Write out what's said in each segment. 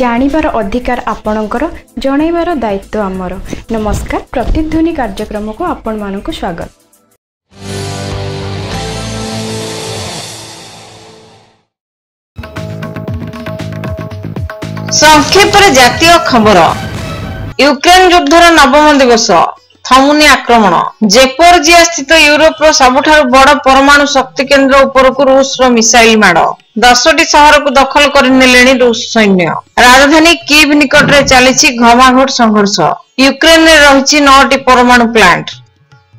ଜାଣିବାର ଅଧିକାର ଆପଣଙ୍କର ଜଣାଇବାର ଦାୟିତ୍ୱ ଆମର। ନମସ୍କାର ପ୍ରତିଧ୍ୱନି କାର୍ଯ୍ୟକ୍ରମକୁ ଆପଣମାନଙ୍କୁ ସ୍ୱାଗତ। ସଂକ୍ଷେପରେ ଜାତୀୟ ଖବର। ୟୁକ୍ରେନ ଯୁଦ୍ଧର ନବମ ଦିବସ ଥମୁନି ଆକ୍ରମଣ। ଜେପୋରଜିଆ ସ୍ଥିତ ୟୁରୋପର ସବୁଠାରୁ ବଡ଼ ପରମାଣୁ ଶକ୍ତି କେନ୍ଦ୍ର ଉପରକୁ ରୁଷର ମିସାଇଲ ମାଡ଼। ଦଶଟି ସହରକୁ ଦଖଲ କରିନେଲେଣି ରୁଷ ସୈନ୍ୟ। ରାଜଧାନୀ କିଭ୍ ନିକଟରେ ଚାଲିଛି ଘମାଘୋଟ ସଂଘର୍ଷ। ୟୁକ୍ରେନରେ ରହିଛି ନଅଟି ପରମାଣୁ ପ୍ଲାଣ୍ଟ।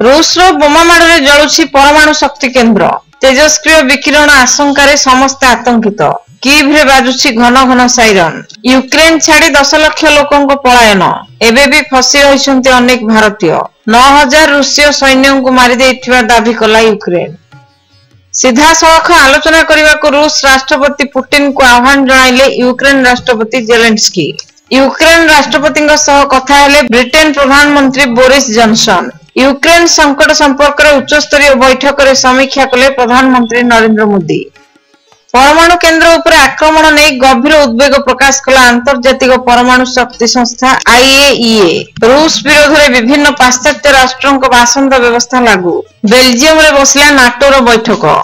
ରୁଷର ବୋମା ମାଡ଼ରେ ଜଳୁଛି ପରମାଣୁ ଶକ୍ତି କେନ୍ଦ୍ର। ତେଜସ୍କ୍ରିୟ ବିକିରଣ ଆଶଙ୍କାରେ ସମସ୍ତେ ଆତଙ୍କିତ। କିଭ୍ରେ ବାଜୁଛି ଘନ ଘନ ସାଇରନ୍। ୟୁକ୍ରେନ ଛାଡି ଦଶ ଲକ୍ଷ ଲୋକଙ୍କ ପଳାୟନ। ଏବେ ବି ଫସି ରହିଛନ୍ତି ଅନେକ ଭାରତୀୟ। ନଅ ହଜାର ରୁଷୀୟ ସୈନ୍ୟଙ୍କୁ ମାରିଦେଇଥିବା ଦାବି କଲା ୟୁକ୍ରେନ। ସିଧାସଳଖ ଆଲୋଚନା କରିବାକୁ ରୁଷ ରାଷ୍ଟ୍ରପତି ପୁଟିନଙ୍କୁ ଆହ୍ୱାନ ଜଣାଇଲେ ୟୁକ୍ରେନ ରାଷ୍ଟ୍ରପତି ଜେଲେନ୍ସ୍କି। ୟୁକ୍ରେନ ରାଷ୍ଟ୍ରପତିଙ୍କ ସହ କଥା ହେଲେ ବ୍ରିଟେନ ପ୍ରଧାନମନ୍ତ୍ରୀ ବୋରିସ ଜନସନ। ୟୁକ୍ରେନ ସଂକଟ ସମ୍ପର୍କରେ ଉଚ୍ଚସ୍ତରୀୟ ବୈଠକରେ ସମୀକ୍ଷା କଲେ ପ୍ରଧାନମନ୍ତ୍ରୀ ନରେନ୍ଦ୍ର ମୋଦି। ପରମାଣୁ କେନ୍ଦ୍ର ଉପରେ ଆକ୍ରମଣ ନେଇ ଗଭୀର ଉଦ୍ବେଗ ପ୍ରକାଶ କଲା ଆନ୍ତର୍ଜାତିକ ପରମାଣୁ ଶକ୍ତି ସଂସ୍ଥା ଆଇଏଇଏ ରୁଷ ବିରୋଧରେ ବିଭିନ୍ନ ପାଶ୍ଚାତ୍ୟ ରାଷ୍ଟ୍ରଙ୍କ ବାସନ୍ଦ ବ୍ୟବସ୍ଥା ଲାଗୁ ବେଲଜିୟମରେ ବସିଲା ନାଟୋର ବୈଠକ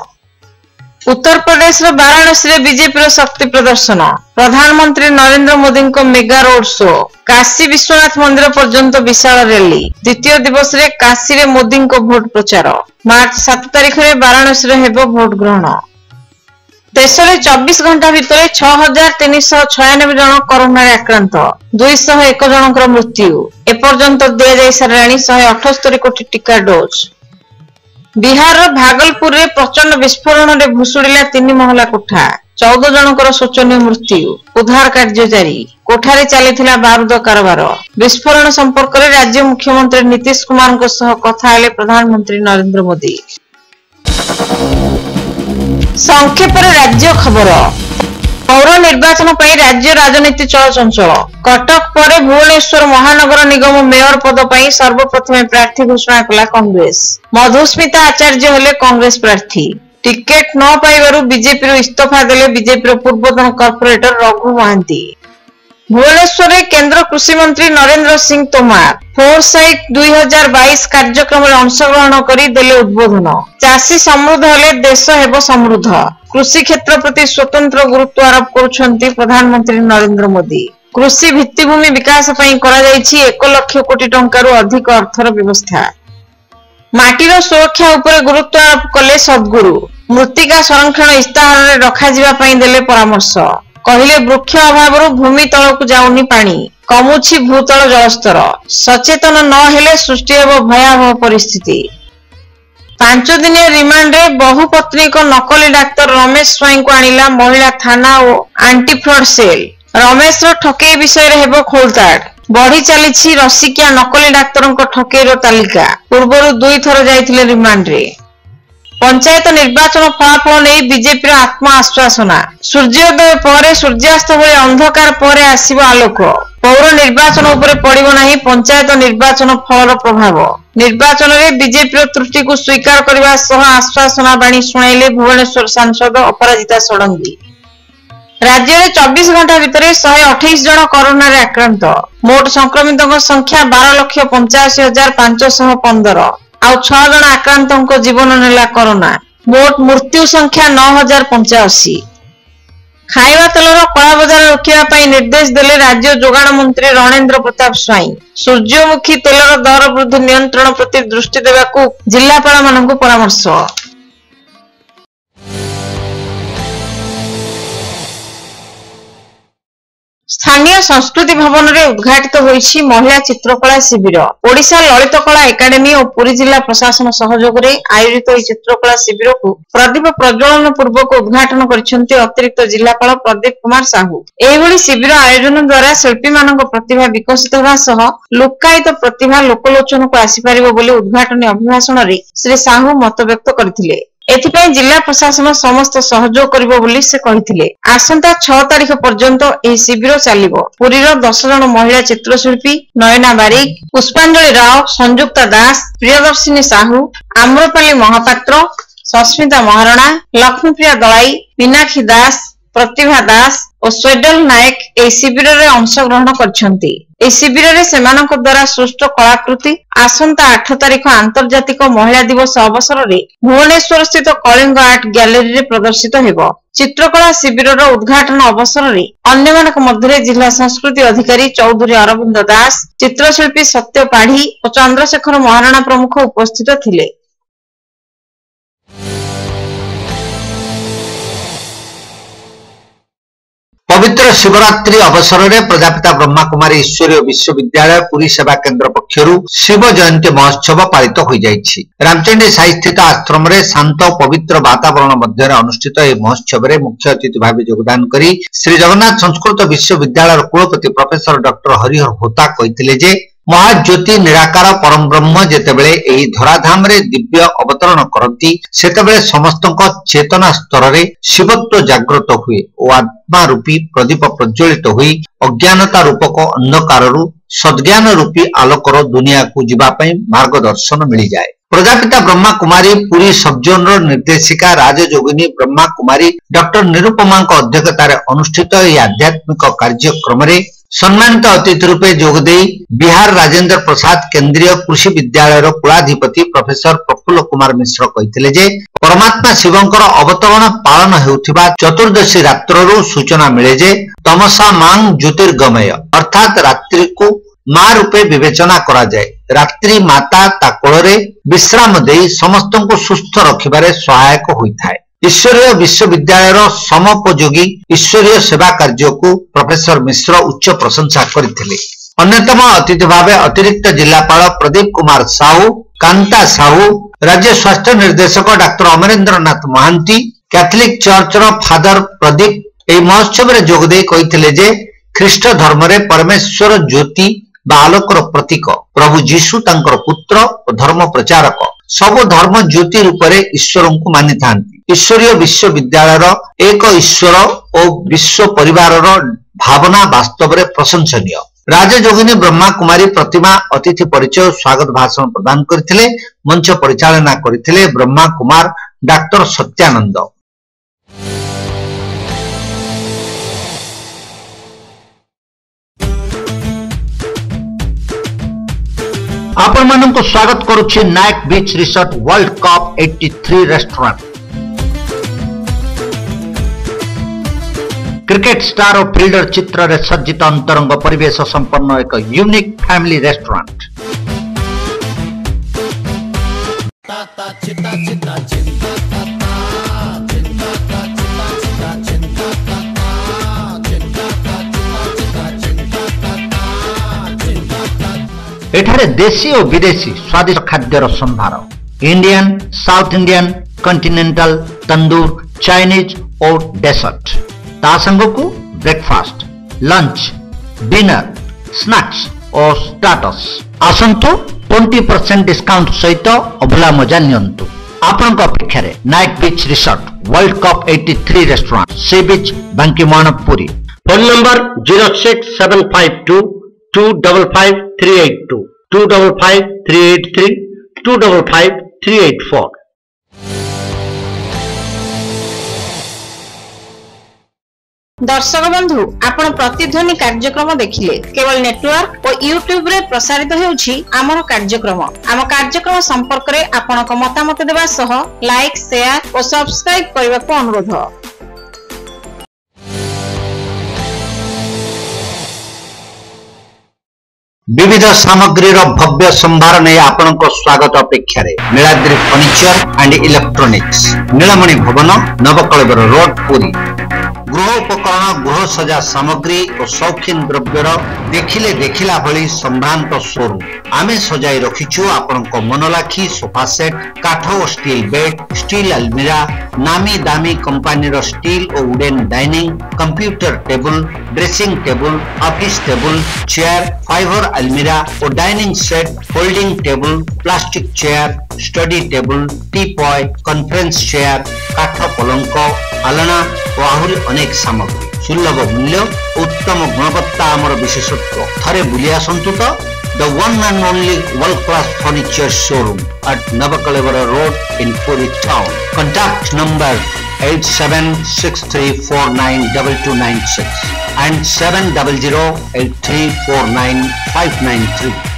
ଉତ୍ତରପ୍ରଦେଶର ବାରାଣସୀରେ ବିଜେପିର ଶକ୍ତି ପ୍ରଦର୍ଶନ ପ୍ରଧାନମନ୍ତ୍ରୀ ନରେନ୍ଦ୍ର ମୋଦୀଙ୍କ mega road show Kashi Vishwanath ମନ୍ଦିର ପର୍ଯ୍ୟନ୍ତ ବିଶାଳ ର୍ୟାଲି ଦ୍ୱିତୀୟ ଦିବସରେ କାଶୀରେ ମୋଦୀଙ୍କ ଭୋଟ ପ୍ରଚାର ମାର୍ଚ୍ଚ ସାତ ତାରିଖରେ ବାରାଣସୀରେ ହେବ ଭୋଟ ଗ୍ରହଣ ଦେଶରେ ଚବିଶ ଘଣ୍ଟା ଭିତରେ ଛଅ ହଜାର ତିନିଶହ ଛୟାନବେ ଜଣ କରୋନାରେ ଆକ୍ରାନ୍ତ ଦୁଇଶହ ଏକ ଜଣଙ୍କର ମୃତ୍ୟୁ ଏପର୍ଯ୍ୟନ୍ତ ଦିଆଯାଇ ସାରିଲାଣି ଶହେ ଅଠସ୍ତରୀ କୋଟି ଟିକା ଡୋଜ୍ ବିହାରର ଭାଗଲପୁରରେ ପ୍ରଚଣ୍ଡ ବିସ୍ଫୋରଣରେ ଭୁଷୁଡ଼ିଲା ତିନି ମହଲା କୋଠା ଚଉଦ ଜଣଙ୍କର ଶୋଚନୀୟ ମୃତ୍ୟୁ ଉଦ୍ଧାର କାର୍ଯ୍ୟ ଜାରି କୋଠାରେ ଚାଲିଥିଲା ବାରୁଦ କାରବାର ବିସ୍ଫୋରଣ ସମ୍ପର୍କରେ ରାଜ୍ୟ ମୁଖ୍ୟମନ୍ତ୍ରୀ ନୀତିଶ କୁମାରଙ୍କ ସହ କଥା ହେଲେ ପ୍ରଧାନମନ୍ତ୍ରୀ ନରେନ୍ଦ୍ର ମୋଦି ସଂକ୍ଷେପରେ ରାଜ୍ୟ ଖବର। ପୌର ନିର୍ବାଚନ ପାଇଁ ରାଜ୍ୟ ରାଜନୀତି ଚଳଚଞ୍ଚଳ କଟକ ପରେ ଭୁବନେଶ୍ୱର ମହାନଗର ନିଗମ ମେୟର ପଦ ପାଇଁ ସର୍ବପ୍ରଥମେ ପ୍ରାର୍ଥୀ ଘୋଷଣା କଲା କଂଗ୍ରେସ। ମଧୁସ୍ମିତା ଆଚାର୍ଯ୍ୟ ହେଲେ କଂଗ୍ରେସ ପ୍ରାର୍ଥୀ। ଟିକେଟ ନ ପାଇବାରୁ ବିଜେପିରୁ ଇସ୍ତଫା ଦେଲେ ବିଜେପିର ପୂର୍ବତନ କର୍ପୋରେଟର ରଘୁ ମହାନ୍ତି। ভুবনেশ্বরে কেন্দ্র কৃষিমন্ত্রী নরেন্দ্র সিং তোমার। ফোরসাইট দুই হাজার বাইশ কার্যক্রমে অংশগ্রহণ করে দেলে উদ্বোধন। চাষী সমৃদ্ধ হলে দেশ হব সমৃদ্ধ। কৃষি ক্ষেত্র প্রতি স্বতন্ত্র গুরুত্ব আরোপ করছেন প্রধানমন্ত্রী নরেন্দ্র মোদী। কৃষি ভিত্তিভূমি বিকাশ পাই করাযাইছি এক লক্ষ কোটি টঙ্কার অধিক অর্থর ব্যবস্থা মাটির সুরক্ষা উপরে গুরুত্ব আরোপ কলে সদ্গুরু মৃত্তিকা সংরক্ষণ ইস্তাহারে রখাযা দেলে পরামর্শ କହିଲେ ବୃକ୍ଷ ଅଭାବରୁ ଭୂମି ତଳକୁ ଯାଉନି ପାଣି କମୁଛି ଭୂତଳ ଜଳସ୍ତର। ସଚେତନ ନ ହେଲେ ସୃଷ୍ଟି ହେବ ଭୟାବହ ପରିସ୍ଥିତି। ପାଞ୍ଚ ଦିନିଆ ରିମାଣ୍ଡରେ ବହୁ ପତ୍ନୀଙ୍କ ନକଲି ଡାକ୍ତର ରମେଶ ସ୍ୱାଇଁଙ୍କୁ ଆଣିଲା ମହିଳା ଥାନା ଓ ଆଣ୍ଟି ଫ୍ରଡ୍ ସେଲ୍। ରମେଶର ଠକେଇ ବିଷୟରେ ହେବ ଖୋଳତାଡ। ବଢି ଚାଲିଛି ରସିକିଆ ନକଲି ଡାକ୍ତରଙ୍କ ଠକେଇର ତାଲିକା। ପୂର୍ବରୁ ଦୁଇଥର ଯାଇଥିଲେ ରିମାଣ୍ଡରେ। ପଞ୍ଚାୟତ ନିର୍ବାଚନ ଫଳାଫଳ ନେଇ ବିଜେପିର ଆତ୍ମ ଆଶ୍ୱାସନା ସୂର୍ଯ୍ୟୋଦୟ ପରେ ସୂର୍ଯ୍ୟାସ୍ତ ଭଳି ଅନ୍ଧକାର ପରେ ଆସିବ ଆଲୋକ ପୌର ନିର୍ବାଚନ ଉପରେ ପଡିବ ନାହିଁ ପଞ୍ଚାୟତ ନିର୍ବାଚନ ଫଳର ପ୍ରଭାବ ନିର୍ବାଚନରେ ବିଜେପିର ତ୍ରୁଟିକୁ ସ୍ୱୀକାର କରିବା ସହ ଆଶ୍ୱାସନା ବାଣୀ ଶୁଣାଇଲେ ଭୁବନେଶ୍ୱର ସାଂସଦ ଅପରାଜିତା ଷଡଙ୍ଗୀ ରାଜ୍ୟରେ ଚବିଶ ଘଣ୍ଟା ଭିତରେ ଶହେ ଅଠେଇଶ ଜଣ କରୋନାରେ ଆକ୍ରାନ୍ତ ମୋଟ ସଂକ୍ରମିତଙ୍କ ସଂଖ୍ୟା ବାର ଲକ୍ଷ ପଞ୍ଚାଅଶୀ ହଜାର ପାଞ୍ଚଶହ ପନ୍ଦର ଆଉ ଛଅ ଜଣ ଆକ୍ରାନ୍ତଙ୍କ ଜୀବନ ନେଲା କରୋନା। ମୋଟ ମୃତ୍ୟୁ ସଂଖ୍ୟା ନଅ ହଜାର ପଞ୍ଚାଅଶୀ। ଖାଇବା ତେଲର କଳାବଜାର ରୋକିବା ପାଇଁ ନିର୍ଦ୍ଦେଶ ଦେଲେ ରାଜ୍ୟ ଯୋଗାଣ ମନ୍ତ୍ରୀ ରଣେନ୍ଦ୍ର ପ୍ରତାପ ସ୍ୱାଇଁ। ସୂର୍ଯ୍ୟମୁଖୀ ତେଲର ଦର ବୃଦ୍ଧି ନିୟନ୍ତ୍ରଣ ପ୍ରତି ଦୃଷ୍ଟି ଦେବାକୁ ଜିଲ୍ଲାପାଳମାନଙ୍କୁ ପରାମର୍ଶ। ସ୍ଥାନୀୟ ସଂସ୍କୃତି ଭବନରେ ଉଦ୍ଘାଟିତ ହୋଇଛି ମହିଳା ଚିତ୍ରକଳା ଶିବିର। ଓଡିଶା ଲଳିତ କଳା ଏକାଡେମୀ ଓ ପୁରୀ ଜିଲ୍ଲା ପ୍ରଶାସନ ସହଯୋଗରେ ଆୟୋଜିତ ଏହି ଚିତ୍ରକଳା ଶିବିରକୁ ପ୍ରଦୀପ ପ୍ରଜ୍ୱଳନ ପୂର୍ବକ ଉଦ୍ଘାଟନ କରିଛନ୍ତି ଅତିରିକ୍ତ ଜିଲ୍ଲାପାଳ ପ୍ରଦୀପ କୁମାର ସାହୁ। ଏହିଭଳି ଶିବିର ଆୟୋଜନ ଦ୍ୱାରା ଶିଳ୍ପୀମାନଙ୍କ ପ୍ରତିଭା ବିକଶିତ ହେବା ସହ ଲୁକ୍କାୟିତ ପ୍ରତିଭା ଲୋକଲୋଚନକୁ ଆସିପାରିବ ବୋଲି ଉଦ୍ଘାଟନୀ ଅଭିଭାଷଣରେ ଶ୍ରୀ ସାହୁ ମତବ୍ୟକ୍ତ କରିଥିଲେ। ଏଥିପାଇଁ ଜିଲ୍ଲା ପ୍ରଶାସନ ସମସ୍ତ ସହଯୋଗ କରିବ ବୋଲି ସେ କହିଥିଲେ। ଆସନ୍ତା ଛଅ ତାରିଖ ପର୍ଯ୍ୟନ୍ତ ଏହି ଶିବିର ଚାଲିବ। ପୁରୀର ଦଶ ଜଣ ମହିଳା ଚିତ୍ରଶିଳ୍ପୀ ନୟନା ବାରିକ ପୁଷ୍ପାଞ୍ଜଳି ରାଓ ସଂଯୁକ୍ତା ଦାସ ପ୍ରିୟଦର୍ଶିନୀ ସାହୁ ଆମ୍ରପାଲି ମହାପାତ୍ର ସସ୍ମିତା ମହାରଣା ଲକ୍ଷ୍ମୀପ୍ରିୟା ଦଳାଇ ମୀନାକ୍ଷୀ ଦାସ ପ୍ରତିଭା ଦାସ ଓ ସ୍ୱେଡଲ ନାୟକ ଏହି ଶିବିରରେ ଅଂଶଗ୍ରହଣ କରିଛନ୍ତି। ଏହି ଶିବିରରେ ସେମାନଙ୍କ ଦ୍ୱାରା ସୃଷ୍ଟ କଳାକୃତି ଆସନ୍ତା ଆଠ ତାରିଖ ଆନ୍ତର୍ଜାତିକ ମହିଳା ଦିବସ ଅବସରରେ ଭୁବନେଶ୍ୱର ସ୍ଥିତ କଳିଙ୍ଗ ଆର୍ଟ ଗ୍ୟାଲେରୀରେ ପ୍ରଦର୍ଶିତ ହେବ। ଚିତ୍ରକଳା ଶିବିରର ଉଦ୍ଘାଟନ ଅବସରରେ ଅନ୍ୟମାନଙ୍କ ମଧ୍ୟରେ ଜିଲ୍ଲା ସଂସ୍କୃତି ଅଧିକାରୀ ଚୌଧୁରୀ ଅରବିନ୍ଦ ଦାସ ଚିତ୍ରଶିଳ୍ପୀ ସତ୍ୟ ପାଢୀ ଓ ଚନ୍ଦ୍ରଶେଖର ମହାରଣା ପ୍ରମୁଖ ଉପସ୍ଥିତ ଥିଲେ। ଶିବରାତ୍ରି ଅବସରରେ ପ୍ରଜାପିତା ବ୍ରହ୍ମାକୁମାରୀ ଈଶ୍ୱରୀୟ ବିଶ୍ୱବିଦ୍ୟାଳୟ ପୁରୀ ସେବା କେନ୍ଦ୍ର ପକ୍ଷରୁ ଶିବ ଜୟନ୍ତୀ ମହୋତ୍ସବ ପାଳିତ ହୋଇଯାଇଛି ରାମଚଣ୍ଡୀ ସାହିସ୍ଥିତ ଆଶ୍ରମରେ ଶାନ୍ତ ଓ ପବିତ୍ର ବାତାବରଣ ମଧ୍ୟରେ ଅନୁଷ୍ଠିତ ଏହି ମହୋତ୍ସବରେ ମୁଖ୍ୟ ଅତିଥି ଭାବେ ଯୋଗଦାନ କରି ଶ୍ରୀ ଜଗନ୍ନାଥ ସଂସ୍କୃତ ବିଶ୍ୱବିଦ୍ୟାଳୟର କୁଳପତି ପ୍ରଫେସର ଡକ୍ଟର ହରିହର ହୋତା କହିଥିଲେ ଯେ ମହାଜ୍ୟୋତି ନିରାକାର ପରମ ବ୍ରହ୍ମ ଯେତେବେଳେ ଏହି ଧରାଧାମରେ ଦିବ୍ୟ ଅବତରଣ କରନ୍ତି ସେତେବେଳେ ସମସ୍ତଙ୍କ ଚେତନା ସ୍ତରରେ ଶିବତ୍ୱ ଜାଗ୍ରତ ହୁଏ ଓ ଆତ୍ମା ରୂପୀ ପ୍ରଦୀପ ପ୍ରଜ୍ୱଳିତ ହୋଇ ଅଜ୍ଞାନତା ରୂପକ ଅନ୍ଧକାରରୁ ସଦ୍ଜ୍ଞାନ ରୂପୀ ଆଲୋକର ଦୁନିଆକୁ ଯିବା ପାଇଁ ମାର୍ଗଦର୍ଶନ ମିଳିଯାଏ। ପ୍ରଜାପିତା ବ୍ରହ୍ମା କୁମାରୀ ପୁରୀ ସବଜୋନର ନିର୍ଦ୍ଦେଶିକା ରାଜଯୋଗିନୀ ବ୍ରହ୍ମା କୁମାରୀ ଡକ୍ଟର ନିରୁପମାଙ୍କ ଅଧ୍ୟକ୍ଷତାରେ ଅନୁଷ୍ଠିତ ଏହି ଆଧ୍ୟାତ୍ମିକ କାର୍ଯ୍ୟକ୍ରମରେ ସମ୍ମାନିତ ଅତିଥି ରୂପେ ଯୋଗଦେଇ ବିହାର ରାଜେନ୍ଦ୍ର ପ୍ରସାଦ କେନ୍ଦ୍ରୀୟ କୃଷି ବିଦ୍ୟାଳୟର କୁଳାଧିପତି ପ୍ରଫେସର ପ୍ରଫୁଲ୍ଲ କୁମାର ମିଶ୍ର କହିଥିଲେ ଯେ ପରମାତ୍ମା ଶିବଙ୍କର ଅବତରଣ ପାଳନ ହେଉଥିବା ଚତୁର୍ଦ୍ଦଶୀ ରାତ୍ରରୁ ସୂଚନା ମିଳେ ଯେ ତମସା ମାଂ ଜ୍ୟୋତିର୍ଗମୟ ଅର୍ଥାତ୍ ରାତ୍ରିକୁ ମା ରୂପେ ବିବେଚନା କରାଯାଏ ରାତ୍ରି ମାତା ତା କୋଳରେ ବିଶ୍ରାମ ଦେଇ ସମସ୍ତଙ୍କୁ ସୁସ୍ଥ ରଖିବାରେ ସହାୟକ ହୋଇଥାଏ ଈଶ୍ୱରୀୟ ବିଶ୍ୱବିଦ୍ୟାଳୟର ସମୋପଯୋଗୀ ଈଶ୍ୱରୀୟ ସେବା କାର୍ଯ୍ୟକୁ ପ୍ରଫେସର ମିଶ୍ର ଉଚ୍ଚ ପ୍ରଶଂସା କରିଥିଲେ। ଅନ୍ୟତମ ଅତିଥି ଭାବେ ଅତିରିକ୍ତ ଜିଲ୍ଲାପାଳ ପ୍ରଦୀପ କୁମାର ସାହୁ କାନ୍ତା ସାହୁ ରାଜ୍ୟ ସ୍ୱାସ୍ଥ୍ୟ ନିର୍ଦ୍ଦେଶକ ଡାକ୍ତର ଅମରେନ୍ଦ୍ରନାଥ ମହାନ୍ତି କ୍ୟାଥଲିକ ଚର୍ଚ୍ଚର ଫାଦର ପ୍ରଦୀପ ଏହି ମହୋତ୍ସବରେ ଯୋଗଦେଇ କହିଥିଲେ ଯେ ଖ୍ରୀଷ୍ଟ ଧର୍ମରେ ପରମେଶ୍ୱର ଜ୍ୟୋତି ବା ଆଲୋକର ପ୍ରତୀକ ପ୍ରଭୁ ଯୀଶୁ ତାଙ୍କର ପୁତ୍ର ଓ ଧର୍ମ ପ୍ରଚାରକ। ସବୁ ଧର୍ମ ଜ୍ୟୋତି ରୂପରେ ଈଶ୍ୱରଙ୍କୁ ମାନିଥାନ୍ତି। ଈଶ୍ୱରୀୟ ବିଶ୍ୱବିଦ୍ୟାଳୟର ଏକ ଈଶ୍ୱର ଓ ବିଶ୍ୱ ପରିବାରର ଭାବନା ବାସ୍ତବରେ ପ୍ରଶଂସନୀୟ। ରାଜଯୋଗିନୀ ବ୍ରହ୍ମା କୁମାରୀ ପ୍ରତିମା ଅତିଥି ପରିଚୟ ସ୍ୱାଗତ ଭାଷଣ ପ୍ରଦାନ କରିଥିଲେ। ମଞ୍ଚ ପରିଚାଳନା କରିଥିଲେ ବ୍ରହ୍ମା କୁମାର ଡାକ୍ତର ସତ୍ୟାନନ୍ଦ। आपन को स्वागत Nayak beach resort world cup 83 restaurant. Cricket star और फिल्डर चित्र रे सज्जित अंतरंग परिवेश संपन्न एक यूनिक फैमिली रेस्टोरेंट चिता चिता चिता चिता ଏଠାରେ ଦେଶୀ ଓ ବିଦେଶୀ ସ୍ୱାଦିଷ୍ଟ ଖାଦ୍ୟର ସମ୍ଭାର। Indian south Indian continental tandoor Chinese ଓ ଡେସର୍ଟ ତା ସାଙ୍ଗକୁ ବ୍ରେକଫାଷ୍ଟ ଲଞ୍ଚ ଡିନର ସ୍ନାକ୍ସ ଓ ଷ୍ଟାଟସ୍ ଆସନ୍ତୁ ଟ୍ୱେଣ୍ଟି ପରସେଣ୍ଟ ଡିସ୍କାଉଣ୍ଟ ସହିତ ଅଭୁଲା ମଜା ନିଅନ୍ତୁ। ଆପଣଙ୍କ ଅପେକ୍ଷାରେ Nayak beach resort world cup eighty three restaurant sea beach Bankimuhan Puri phone number zero six seven five two two double five three eight two two double five three eight three two double five three eight four দর্শক বন্ধু আপন প্রতিধ্বনি কার্যক্রম দেখিলে কেবল network ও ইউট্যুবরে প্রসারিত হেউছি আমার কার্যক্রম আম কার্যক্রম সম্পর্কে আপনার মতামত দেওয়া সহ লাইক শেয়ার ও সবসক্রাইব করা অনুরোধ ବିବିଧ ସାମଗ୍ରୀର ଭବ୍ୟ ସମ୍ଭାର ନେଇ ଆପଣଙ୍କ ସ୍ୱାଗତ ଅପେକ୍ଷାରେ Niladri furniture and electronics Nilamani Bhawan Nabakalebar road Puri. ଗୃହ ଉପକରଣ ଗୃହ ସଜା ସାମଗ୍ରୀ ଓ ସୌଖିନ ଦ୍ରବ୍ୟର ଦେଖିଲେ ଦେଖିଲା ଭଳି ସମ୍ଭ୍ରାନ୍ତ ସୋରୁମ ଆମେ ସଜାଇ ରଖିଛୁ ଆପଣଙ୍କ ମନଲାଖି ସୋଫା ସେଟ୍ କାଠ ଓ ଷ୍ଟିଲ ବେଡ୍ ଷ୍ଟିଲ ଆଲମିରା ନାମୀ ଦାମୀ କମ୍ପାନୀର ଷ୍ଟିଲ ଓ wooden dining computer table dressing table office table chair fibre ଆଲମିରା ଓ dining set holding table plastic chair study table teapoy conference chair କାଠ ପଲଙ୍କ ଆଲଣା ଓ ଆହୁରି ଅନେକ ସାମଗ୍ରୀ ସୁଲଭ ମୂଲ୍ୟ ଓ ଉତ୍ତମ ଗୁଣବତ୍ତା ଆମର ବିଶେଷତ୍ୱ ଥରେ ବୁଲି ଆସନ୍ତୁ ତ the one and only world class furniture showroom at Navakalevara Road in Puri town. Contact number 8763492296 and 70083495993.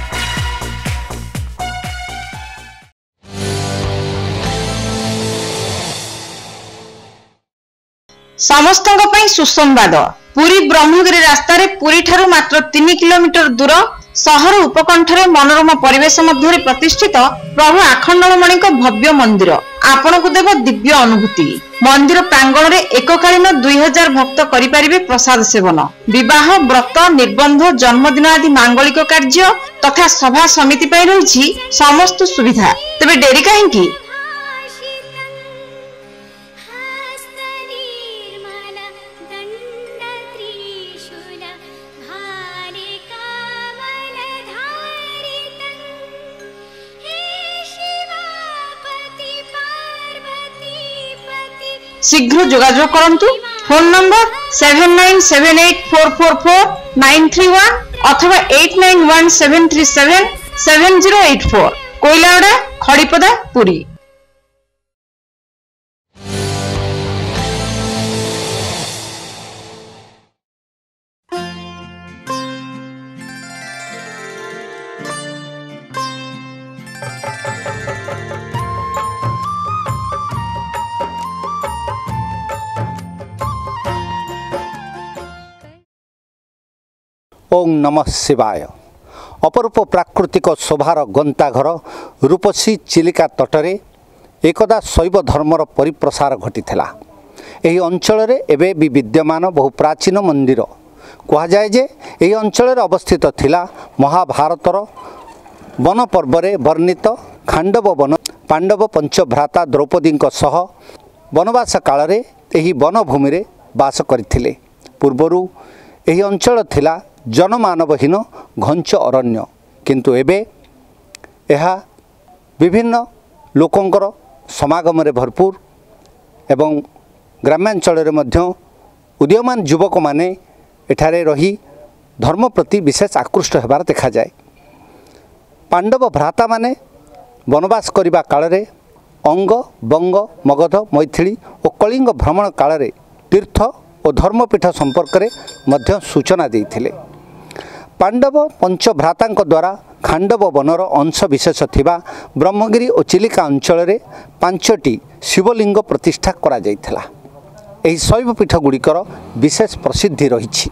ସମସ୍ତଙ୍କ ପାଇଁ ସୁସମ୍ବାଦ। ପୁରୀ ବ୍ରହ୍ମଗିରି ରାସ୍ତାରେ ପୁରୀଠାରୁ ମାତ୍ର ତିନି କିଲୋମିଟର ଦୂର ସହର ଉପକଣ୍ଠରେ ମନୋରମ ପରିବେଶ ମଧ୍ୟରେ ପ୍ରତିଷ୍ଠିତ ପ୍ରଭୁ ଆଖଣ୍ଡଳମଣିଙ୍କ ଭବ୍ୟ ମନ୍ଦିର। ଆପଣଙ୍କୁ ଦେବ ଦିବ୍ୟ ଅନୁଭୂତି। ମନ୍ଦିର ପ୍ରାଙ୍ଗଣରେ ଏକକାଳୀନ ଦୁଇ ହଜାର ଭକ୍ତ କରିପାରିବେ ପ୍ରସାଦ ସେବନ। ବିବାହ ବ୍ରତ ନିର୍ବନ୍ଧ ଜନ୍ମଦିନ ଆଦି ମାଙ୍ଗଳିକ କାର୍ଯ୍ୟ ତଥା ସଭା ସମିତି ପାଇଁ ରହିଛି ସମସ୍ତ ସୁବିଧା। ତେବେ ଡେରି କାହିଁକି? শীঘ্র যোগাযোগ করন্তু। Phone number seven nine seven eight four four four nine three one অথবা 8917377084 নাইন খড়িপদা, পুরী। ଓଂ ନମ ଶିବାୟ ଅପରୂପ ପ୍ରାକୃତିକ ଶୋଭାର ଗନ୍ତାଘର ରୂପସୀ ଚିଲିକା ତଟରେ ଏକଦା ଶୈବ ଧର୍ମର ପରିପ୍ରସାର ଘଟିଥିଲା ଏହି ଅଞ୍ଚଳରେ ଏବେ ବି ବିଦ୍ୟମାନ ବହୁ ପ୍ରାଚୀନ ମନ୍ଦିର କୁହାଯାଏ ଯେ ଏହି ଅଞ୍ଚଳରେ ଅବସ୍ଥିତ ଥିଲା ମହାଭାରତର ବନ ପର୍ବରେ ବର୍ଣ୍ଣିତ ଖାଣ୍ଡବ ବନ ପାଣ୍ଡବ ପଞ୍ଚଭ୍ରାତା ଦ୍ରୌପଦୀଙ୍କ ସହ ବନବାସ କାଳରେ ଏହି ବନଭୂମିରେ ବାସ କରିଥିଲେ ପୂର୍ବରୁ ଏହି ଅଞ୍ଚଳ ଥିଲା ଜନମାନବହୀନ ଘଞ୍ଚ ଅରଣ୍ୟ। କିନ୍ତୁ ଏବେ ଏହା ବିଭିନ୍ନ ଲୋକଙ୍କର ସମାଗମରେ ଭରପୁର ଏବଂ ଗ୍ରାମାଞ୍ଚଳରେ ମଧ୍ୟ ଉଦୀୟମାନ ଯୁବକମାନେ ଏଠାରେ ରହି ଧର୍ମ ପ୍ରତି ବିଶେଷ ଆକୃଷ୍ଟ ହେବାର ଦେଖାଯାଏ। ପାଣ୍ଡବ ଭ୍ରାତାମାନେ ବନବାସ କରିବା କାଳରେ ଅଙ୍ଗ ବଙ୍ଗ ମଗଧ ମୈଥିଳୀ ଓ କଳିଙ୍ଗ ଭ୍ରମଣ କାଳରେ ତୀର୍ଥ ଓ ଧର୍ମପୀଠ ସମ୍ପର୍କରେ ମଧ୍ୟ ସୂଚନା ଦେଇଥିଲେ। ପାଣ୍ଡବ ପଞ୍ଚଭ୍ରାତାଙ୍କ ଦ୍ୱାରା ଖାଣ୍ଡବ ବନର ଅଂଶ ବିଶେଷ ଥିବା ବ୍ରହ୍ମଗିରି ଓ ଚିଲିକା ଅଞ୍ଚଳରେ ପାଞ୍ଚଟି ଶିବଲିଙ୍ଗ ପ୍ରତିଷ୍ଠା କରାଯାଇଥିଲା। ଏହି ଶୈବପୀଠ ଗୁଡ଼ିକର ବିଶେଷ ପ୍ରସିଦ୍ଧି ରହିଛି।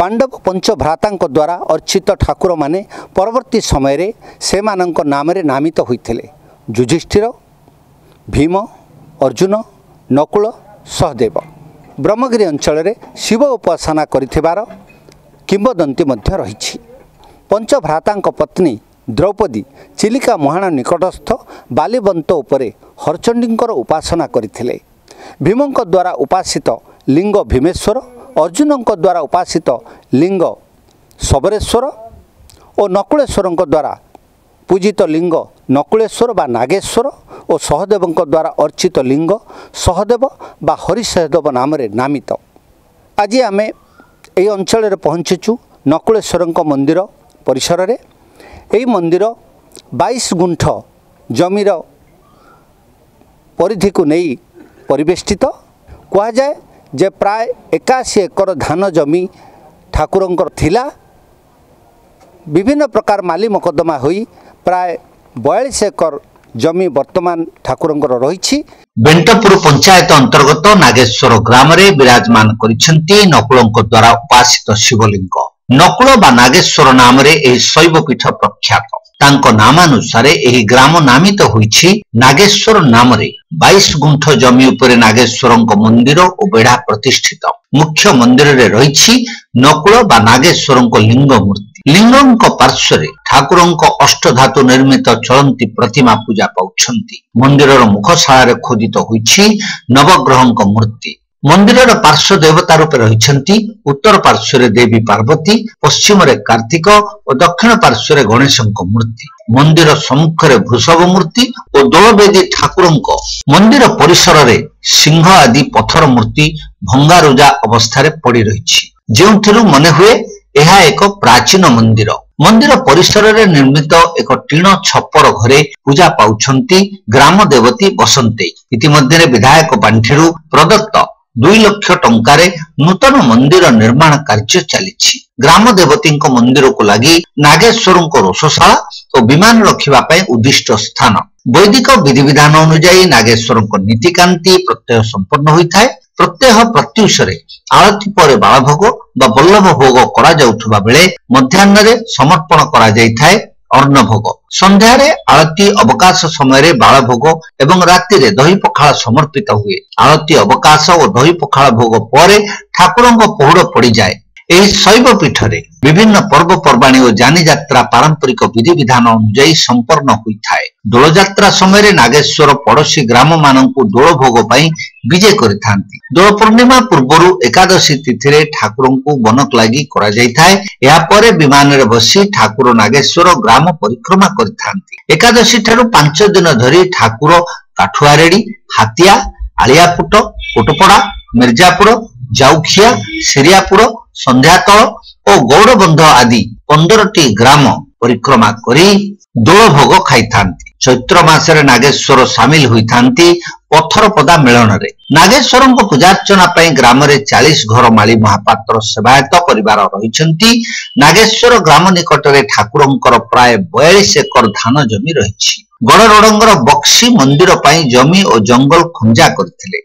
ପାଣ୍ଡବ ପଞ୍ଚଭ୍ରାତାଙ୍କ ଦ୍ୱାରା ଅର୍ଚ୍ଚିତ ଠାକୁରମାନେ ପରବର୍ତ୍ତୀ ସମୟରେ ସେମାନଙ୍କ ନାମରେ ନାମିତ ହୋଇଥିଲେ। ଯୁଧିଷ୍ଠିର ଭୀମ ଅର୍ଜୁନ ନକୁଳ ସହଦେବ। ବ୍ରହ୍ମଗିରି ଅଞ୍ଚଳରେ ଶିବ ଉପାସନା କରିଥିବାର କିମ୍ବଦନ୍ତୀ ମଧ୍ୟ ରହିଛି। ପଞ୍ଚଭ୍ରାତାଙ୍କ ପତ୍ନୀ ଦ୍ରୌପଦୀ ଚିଲିକା ମୁହାଣ ନିକଟସ୍ଥ ବାଲିବନ୍ତ ଉପରେ ହରଚଣ୍ଡୀଙ୍କର ଉପାସନା କରିଥିଲେ। ଭୀମଙ୍କ ଦ୍ୱାରା ଉପାସିତ ଲିଙ୍ଗ ଭୀମେଶ୍ୱର ଅର୍ଜୁନଙ୍କ ଦ୍ୱାରା ଉପାସିତ ଲିଙ୍ଗ ଶବରେଶ୍ୱର ଓ ନକୁଳେଶ୍ୱରଙ୍କ ଦ୍ୱାରା ପୂଜିତ ଲିଙ୍ଗ ନକୁଳେଶ୍ୱର ବା ନାଗେଶ୍ୱର ଓ ସହଦେବଙ୍କ ଦ୍ୱାରା ଅର୍ଚ୍ଚିତ ଲିଙ୍ଗ ସହଦେବ ବା ହରିସହଦେବ ନାମରେ ନାମିତ। ଆଜି ଆମେ ଏହି ଅଞ୍ଚଳରେ ପହଞ୍ଚିଛୁ ନକୁଳେଶ୍ୱରଙ୍କ ମନ୍ଦିର ପରିସରରେ ଏହି ମନ୍ଦିର ବାଇଶ ଗୁଣ୍ଠ ଜମିର ପରିଧିକୁ ନେଇ ପରିବେଷ୍ଟିତ କୁହାଯାଏ ଯେ ପ୍ରାୟ ଏକାଅଶୀ ଏକର ଧାନ ଜମି ଠାକୁରଙ୍କର ଥିଲା। ବିଭିନ୍ନ ପ୍ରକାର ମାଲି ମକଦ୍ଦମା ହୋଇ ପ୍ରାୟ ବୟାଳିଶ ଏକର ଜମି ବର୍ତ୍ତମାନ ଠାକୁରଙ୍କର ରହିଛି ବେଣ୍ଟପୁର ପଞ୍ଚାୟତ ଅନ୍ତର୍ଗତ ନାଗେଶ୍ୱର ଗ୍ରାମରେ ବିରାଜମାନ କରିଛନ୍ତି ନକୁଳଙ୍କ ଦ୍ୱାରା ଉପାସିତ ଶିବଲିଙ୍ଗ ନକୁଳ ବା ନାଗେଶ୍ୱର ନାମରେ ଏହି ଶୈବ ପୀଠ ପ୍ରଖ୍ୟାତ ତାଙ୍କ ନାମାନୁସାରେ ଏହି ଗ୍ରାମ ନାମିତ ହୋଇଛି ନାଗେଶ୍ୱର ନାମରେ ବାଇଶ ଗୁଣ୍ଠ ଜମି ଉପରେ ନାଗେଶ୍ୱରଙ୍କ ମନ୍ଦିର ଓ ବେଢା ପ୍ରତିଷ୍ଠିତ ମୁଖ୍ୟ ମନ୍ଦିରରେ ରହିଛି ନକୁଳ ବା ନାଗେଶ୍ୱରଙ୍କ ଲିଙ୍ଗ ମୂର୍ତ୍ତି ଲିଙ୍ଗଙ୍କ ପାର୍ଶ୍ୱରେ ଠାକୁରଙ୍କ ଅଷ୍ଟଧାତୁ ନିର୍ମିତ ଚଳନ୍ତି ପ୍ରତିମା ପୂଜା ପାଉଛନ୍ତି। ମନ୍ଦିରର ମୁଖଶାଳାରେ ଖୋଦିତ ହୋଇଛି ନବଗ୍ରହଙ୍କ ମୂର୍ତ୍ତି। ମନ୍ଦିରର ପାର୍ଶ୍ୱ ଦେବତା ରୂପେ ରହିଛନ୍ତି ଉତ୍ତର ପାର୍ଶ୍ୱରେ ଦେବୀ ପାର୍ବତୀ ପଶ୍ଚିମରେ କାର୍ତ୍ତିକ ଓ ଦକ୍ଷିଣ ପାର୍ଶ୍ୱରେ ଗଣେଶଙ୍କ ମୂର୍ତ୍ତି। ମନ୍ଦିର ସମ୍ମୁଖରେ ବୃଷଭ ମୂର୍ତ୍ତି ଓ ଦୋଳବେଦୀ ଠାକୁରଙ୍କ ମନ୍ଦିର ପରିସରରେ ସିଂହ ଆଦି ପଥର ମୂର୍ତ୍ତି ଭଙ୍ଗାରୁଜା ଅବସ୍ଥାରେ ପଡି ରହିଛି। ଯେଉଁଥିରୁ ମନେ ହୁଏ ଏହା ଏକ ପ୍ରାଚୀନ ମନ୍ଦିର। ମନ୍ଦିର ପରିସରରେ ନିର୍ମିତ ଏକ ଟିଣ ଛପର ଘରେ ପୂଜା ପାଉଛନ୍ତି ଗ୍ରାମ ଦେବତୀ ବସନ୍ତେ। ଇତିମଧ୍ୟରେ ବିଧାୟକ ପାଣ୍ଠିରୁ ପ୍ରଦତ୍ତ ଦୁଇ ଲକ୍ଷ ଟଙ୍କାରେ ନୂତନ ମନ୍ଦିର ନିର୍ମାଣ କାର୍ଯ୍ୟ ଚାଲିଛି। ଗ୍ରାମ ଦେବତୀଙ୍କ ମନ୍ଦିରକୁ ଲାଗି ନାଗେଶ୍ୱରଙ୍କ ରୋଷଶାଳା ଓ ବିମାନ ରଖିବା ପାଇଁ ଉଦ୍ଦିଷ୍ଟ ସ୍ଥାନ। ବୈଦିକ ବିଧିବିଧାନ ଅନୁଯାୟୀ ନାଗେଶ୍ୱରଙ୍କ ନୀତିକାନ୍ତି ପ୍ରତ୍ୟୟ ସମ୍ପନ୍ନ ହୋଇଥାଏ। ପ୍ରତ୍ୟହ ପ୍ରତ୍ୟୁଷରେ ଆଳତି ପରେ ବାଳଭୋଗ ବା ବଲ୍ଲଭ ଭୋଗ କରାଯାଉଥିବା ବେଳେ ମଧ୍ୟାହ୍ନରେ ସମର୍ପଣ କରାଯାଇଥାଏ ଅର୍ଣ୍ଣଭୋଗ। ସନ୍ଧ୍ୟାରେ ଆଳତି ଅବକାଶ ସମୟରେ ବାଳଭୋଗ ଏବଂ ରାତିରେ ଦହି ପଖାଳ ସମର୍ପିତ ହୁଏ। ଆଳତି ଅବକାଶ ଓ ଦହି ପଖାଳ ଭୋଗ ପରେ ଠାକୁରଙ୍କ ପହୁଡ ପଡିଯାଏ। ଏହି ଶୈବ ପୀଠରେ ବିଭିନ୍ନ ପର୍ବପର୍ବାଣୀ ଓ ଯାନିଯାତ୍ରା ପାରମ୍ପରିକ ବିଧିବିଧାନ ଅନୁଯାୟୀ ସମ୍ପନ୍ନ ହୋଇଥାଏ ଦୋଳଯାତ୍ରା ସମୟରେ ନାଗେଶ୍ୱର ପଡୋଶୀ ଗ୍ରାମ ମାନଙ୍କୁ ଦୋଳ ଭୋଗ ପାଇଁ ବିଜେ କରିଥାନ୍ତି। ଦୋଳ ପୂର୍ଣ୍ଣିମା ପୂର୍ବରୁ ଏକାଦଶୀ ତିଥିରେ ଠାକୁରଙ୍କୁ ବନକ ଲାଗି କରାଯାଇଥାଏ। ଏହାପରେ ବିମାନରେ ବସି ଠାକୁର ନାଗେଶ୍ୱର ଗ୍ରାମ ପରିକ୍ରମା କରିଥାନ୍ତି। ଏକାଦଶୀ ଠାରୁ ପାଞ୍ଚ ଦିନ ଧରି ଠାକୁର କାଠୁଆରେଡି ହାତିଆ ଆଳିଆପୁଟ କୋଟପଡା ମିର୍ଜାପୁର ଜାଉଖିଆ ସିରିଆପୁର ସନ୍ଧ୍ୟାତଳ ଓ ଗୌଡବନ୍ଧ ଆଦି ପନ୍ଦରଟି ଗ୍ରାମ ପରିକ୍ରମା କରି ଦୋଳ ଭୋଗ ଖାଇଥାନ୍ତି ଚୈତ୍ର ମାସରେ ନାଗେଶ୍ୱର ସାମିଲ ହୋଇଥାନ୍ତି ପଥରପଦା ମେଳନରେ ନାଗେଶ୍ୱରଙ୍କ ପୂଜାର୍ଚ୍ଚନା ପାଇଁ ଗ୍ରାମରେ ଚାଳିଶ ଘର ମାଳି ମହାପାତ୍ର ସେବାୟତ ପରିବାର ରହିଛନ୍ତି। ନାଗେଶ୍ୱର ଗ୍ରାମ ନିକଟରେ ଠାକୁରଙ୍କର ପ୍ରାୟ ବୟାଳିଶ ଏକର ଧାନ ଜମି ରହିଛି। ଗଡରଡଙ୍ଗର ବକ୍ସି ମନ୍ଦିର ପାଇଁ ଜମି ଓ ଜଙ୍ଗଲ ଖଞ୍ଜା କରିଥିଲେ।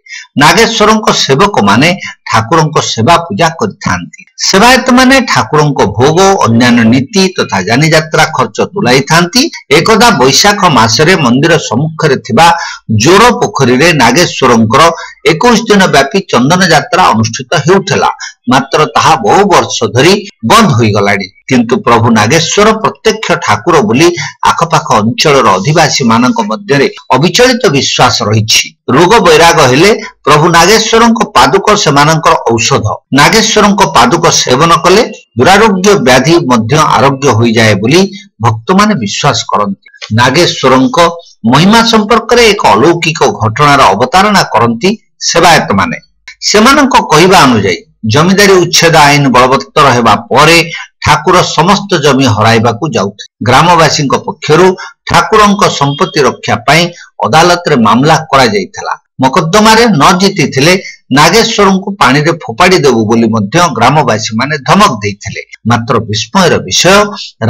ନାଗେଶ୍ୱରଙ୍କ ସେବକମାନେ ଠାକୁରଙ୍କ ସେବା ପୂଜା କରିଥାନ୍ତି। ସେବାୟତ ମାନେ ଠାକୁରଙ୍କ ଭୋଗ ଅନ୍ୟାନ୍ୟ ନୀତି ତଥା ଯାନିଯାତ୍ରା ଖର୍ଚ୍ଚ ତୁଲାଇଥାନ୍ତି। ଏକଦା ବୈଶାଖ ମାସରେ ମନ୍ଦିର ସମ୍ମୁଖରେ ଥିବା ଜୋର ପୋଖରୀରେ ନାଗେଶ୍ୱରଙ୍କର ଏକୋଇଶ ଦିନ ବ୍ୟାପୀ ଚନ୍ଦନ ଯାତ୍ରା ଅନୁଷ୍ଠିତ ହେଉଥିଲା। ମାତ୍ର ତାହା ବହୁ ବର୍ଷ ଧରି ବନ୍ଦ ହୋଇଗଲାଣି। କିନ୍ତୁ ପ୍ରଭୁ ନାଗେଶ୍ୱର ପ୍ରତ୍ୟକ୍ଷ ଠାକୁର ବୋଲି ଆଖପାଖ ଅଞ୍ଚଳର ଅଧିବାସୀ ମାନଙ୍କ ମଧ୍ୟରେ ଅବିଚଳିତ ବିଶ୍ୱାସ ରହିଛି। ରୋଗ ବୈରାଗ ହେଲେ ପ୍ରଭୁ ନାଗେଶ୍ୱରଙ୍କ ପାଦୁକ ସେମାନଙ୍କର ଔଷଧ। ନାଗେଶ୍ୱରଙ୍କ ପାଦୁକ ସେବନ କଲେ ଦୁରାରୋଗ୍ୟ ବ୍ୟାଧି ମଧ୍ୟ ଆରୋଗ୍ୟ ହୋଇଯାଏ ବୋଲି ଭକ୍ତମାନେ ବିଶ୍ୱାସ କରନ୍ତି। ନାଗେଶ୍ୱରଙ୍କ ମହିମା ସମ୍ପର୍କରେ ଏକ ଅଲୌକିକ ଘଟଣାର ଅବତାରଣା କରନ୍ତି ସେବାୟତ ମାନେ ସେମାନଙ୍କ କହିବା ଅନୁଯାୟୀ ଜମିଦାରୀ ଉଚ୍ଛେଦ ଆଇନ ବଳବତ୍ତର ହେବା ପରେ ଠାକୁର ସମସ୍ତ ଜମି ହରାଇବାକୁ ଯାଉଥିଲେ। ଗ୍ରାମବାସୀଙ୍କ ପକ୍ଷରୁ ଠାକୁରଙ୍କ ସମ୍ପତ୍ତି ରକ୍ଷା ପାଇଁ ଅଦାଲତରେ ମାମଲା କରାଯାଇଥିଲା। ମକଦ୍ଦମାରେ ନ ଜିତିଥିଲେ ନାଗେଶ୍ୱରଙ୍କୁ ପାଣିରେ ଫୋପାଡି ଦେବୁ ବୋଲି ମଧ୍ୟ ଗ୍ରାମବାସୀମାନେ ଧମକ ଦେଇଥିଲେ। ମାତ୍ର ବିସ୍ମୟର ବିଷୟ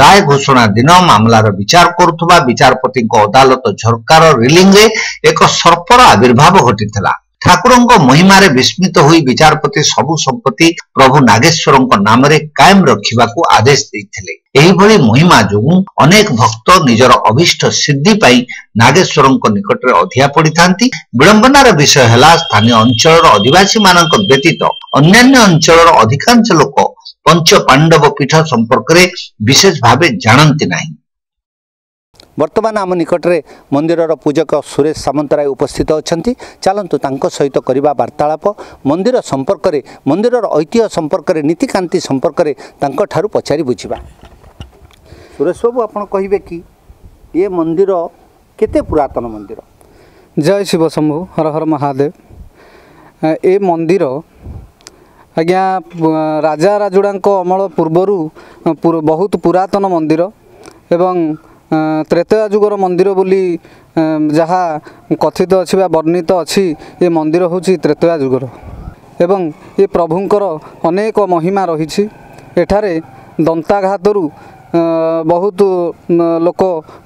ରାୟ ଘୋଷଣା ଦିନ ମାମଲାର ବିଚାର କରୁଥିବା ବିଚାରପତିଙ୍କ ଅଦାଲତ ଝରକାର ରିଲିଂରେ ଏକ ସର୍ପର ଆବିର୍ଭାବ ଘଟିଥିଲା। ଠାକୁରଙ୍କ ମହିମାରେ ବିସ୍ମିତ ହୋଇ ବିଚାରପତି ସବୁ ସମ୍ପତ୍ତି ପ୍ରଭୁ ନାଗେଶ୍ୱରଙ୍କ ନାମରେ କାୟମ ରଖିବାକୁ ଆଦେଶ ଦେଇଥିଲେ। ଏହିଭଳି ମହିମା ଯୋଗୁଁ ଅନେକ ଭକ୍ତ ନିଜର ଅଭିଷ୍ଟ ସିଦ୍ଧି ପାଇଁ ନାଗେଶ୍ୱରଙ୍କ ନିକଟରେ ଅଧିଆ ପଡିଥାନ୍ତି। ବିଡମ୍ବନାର ବିଷୟ ହେଲା ସ୍ଥାନୀୟ ଅଞ୍ଚଳର ଅଧିବାସୀ ମାନଙ୍କ ବ୍ୟତୀତ ଅନ୍ୟାନ୍ୟ ଅଞ୍ଚଳର ଅଧିକାଂଶ ଲୋକ ପଞ୍ଚ ପାଣ୍ଡବ ପୀଠ ସମ୍ପର୍କରେ ବିଶେଷ ଭାବେ ଜାଣନ୍ତି ନାହିଁ। ବର୍ତ୍ତମାନ ଆମ ନିକଟରେ ମନ୍ଦିରର ପୂଜକ ସୁରେଶ ସାମନ୍ତରାୟ ଉପସ୍ଥିତ ଅଛନ୍ତି। ଚାଲନ୍ତୁ ତାଙ୍କ ସହିତ କରିବା ବାର୍ତ୍ତାଳାପ। ମନ୍ଦିର ସମ୍ପର୍କରେ ମନ୍ଦିରର ଐତିହ୍ୟ ସମ୍ପର୍କରେ ନୀତିକାନ୍ତି ସମ୍ପର୍କରେ ତାଙ୍କଠାରୁ ପଚାରି ବୁଝିବା। ସୁରେଶ ବାବୁ ଆପଣ କହିବେ କି ଏ ମନ୍ଦିର କେତେ ପୁରାତନ ମନ୍ଦିର? ଜୟ ଶିବ ଶମ୍ଭୁ ହର ହର ମହାଦେବ। ଏ ମନ୍ଦିର ଆଜ୍ଞା ରାଜା ରାଜୁଡ଼ାଙ୍କ ଅମଳ ପୂର୍ବରୁ ପୁର- ବହୁତ ପୁରାତନ ମନ୍ଦିର ଏବଂ ତ୍ରେତୟା ଯୁଗର ମନ୍ଦିର ବୋଲି ଯାହା କଥିତ ଅଛି ବା ବର୍ଣ୍ଣିତ ଅଛି ଏ ମନ୍ଦିର ହେଉଛି ତ୍ରେତୟା ଯୁଗର ଏବଂ ଏ ପ୍ରଭୁଙ୍କର ଅନେକ ମହିମା ରହିଛି। ଏଠାରେ ଦନ୍ତାଘାତରୁ ବହୁତ ଲୋକ